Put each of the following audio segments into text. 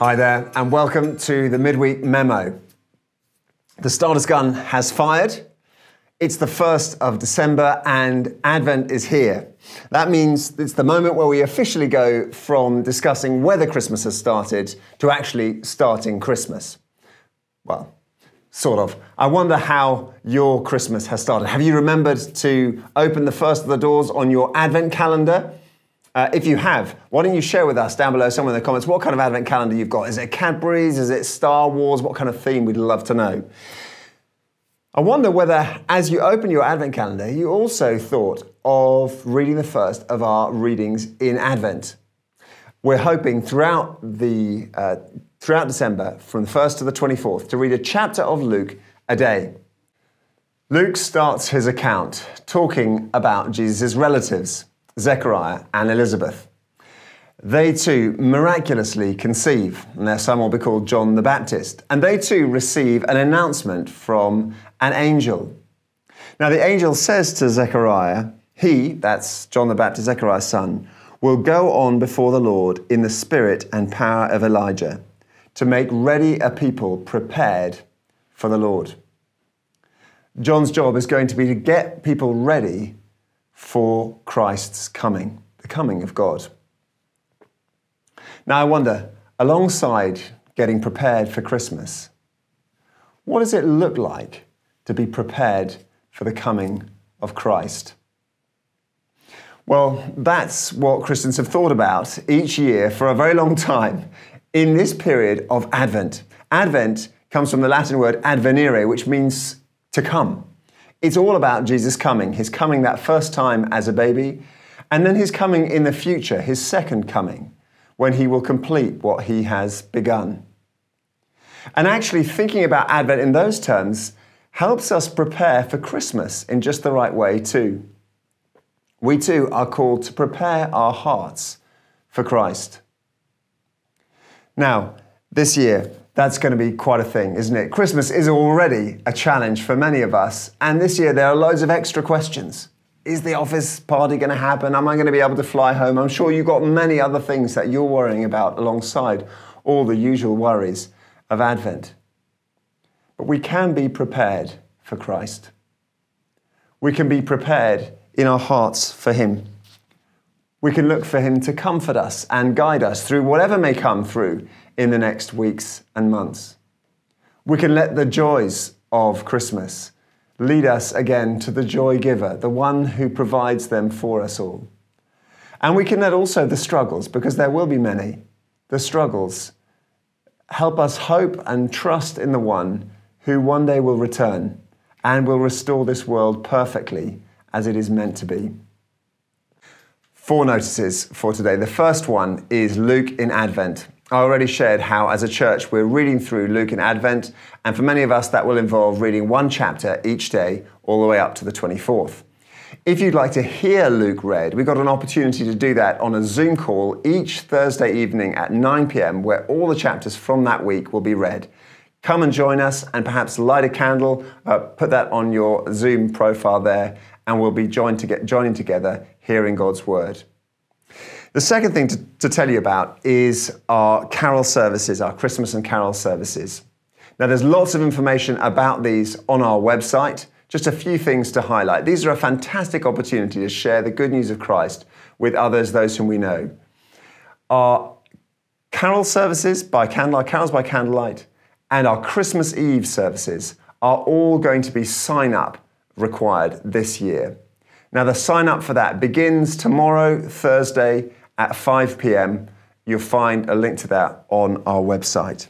Hi there, and welcome to the midweek memo. The starter's gun has fired. It's the 1st of December, and Advent is here. That means it's the moment where we officially go from discussing whether Christmas has started to actually starting Christmas. Well, sort of. I wonder how your Christmas has started. Have you remembered to open the first of the doors on your Advent calendar? Uh, if you have, why don't you share with us down below somewhere in the comments what kind of advent calendar you've got? Is it Cadbury's? Is it Star Wars? What kind of theme? We'd love to know. I wonder whether, as you open your advent calendar, you also thought of reading the first of our readings in Advent. We're hoping throughout the uh, throughout December, from the 1st to the 24th, to read a chapter of Luke a day. Luke starts his account talking about Jesus' relatives. Zechariah and Elizabeth. They too miraculously conceive, and their son will be called John the Baptist. And they too receive an announcement from an angel. Now, the angel says to Zechariah, He, that's John the Baptist, Zechariah's son, will go on before the Lord in the spirit and power of Elijah to make ready a people prepared for the Lord. John's job is going to be to get people ready for Christ's coming, the coming of God. Now, I wonder, alongside getting prepared for Christmas, what does it look like to be prepared for the coming of Christ? Well, that's what Christians have thought about each year for a very long time in this period of Advent. Advent comes from the Latin word advenire, which means to come. It's all about Jesus coming, his coming that first time as a baby, and then his coming in the future, his second coming, when he will complete what he has begun. And actually, thinking about Advent in those terms helps us prepare for Christmas in just the right way, too. We too are called to prepare our hearts for Christ. Now, this year, that's going to be quite a thing, isn't it? Christmas is already a challenge for many of us, and this year there are loads of extra questions. Is the office party going to happen? Am I going to be able to fly home? I'm sure you've got many other things that you're worrying about alongside all the usual worries of Advent. But we can be prepared for Christ. We can be prepared in our hearts for Him. We can look for Him to comfort us and guide us through whatever may come through in the next weeks and months. We can let the joys of Christmas lead us again to the joy giver, the one who provides them for us all. And we can let also the struggles, because there will be many, the struggles, help us hope and trust in the one who one day will return and will restore this world perfectly as it is meant to be. Four notices for today. The first one is Luke in Advent. I already shared how, as a church, we're reading through Luke in Advent, and for many of us, that will involve reading one chapter each day, all the way up to the 24th. If you'd like to hear Luke read, we've got an opportunity to do that on a Zoom call each Thursday evening at 9 pm, where all the chapters from that week will be read. Come and join us and perhaps light a candle, uh, put that on your Zoom profile there, and we'll be joined to get, joining together hearing God's word. The second thing to, to tell you about is our carol services, our Christmas and carol services. Now, there's lots of information about these on our website. Just a few things to highlight. These are a fantastic opportunity to share the good news of Christ with others, those whom we know. Our carol services by candlelight, carols by candlelight, and our Christmas Eve services are all going to be sign up required this year. Now, the sign up for that begins tomorrow, Thursday, at 5 pm. You'll find a link to that on our website.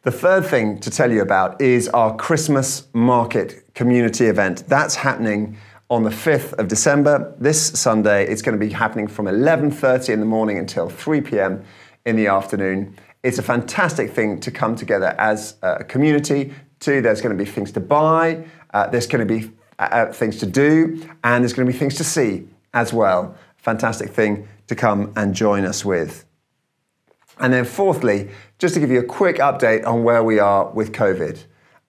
The third thing to tell you about is our Christmas market community event. That's happening on the 5th of December, this Sunday. It's going to be happening from 11:30 in the morning until 3 p.m. in the afternoon. It's a fantastic thing to come together as a community. Too, there's going to be things to buy, uh, there's going to be uh, uh things to do, and there's going to be things to see as well fantastic thing to come and join us with. And then, fourthly, just to give you a quick update on where we are with COVID.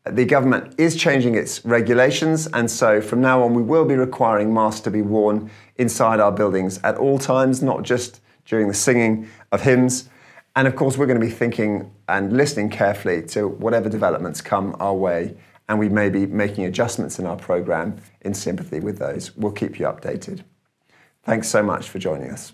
The government is changing its regulations, and so from now on, we will be requiring masks to be worn inside our buildings at all times, not just during the singing of hymns. And of course, we're going to be thinking and listening carefully to whatever developments come our way, and we may be making adjustments in our program in sympathy with those. We'll keep you updated. Thanks so much for joining us.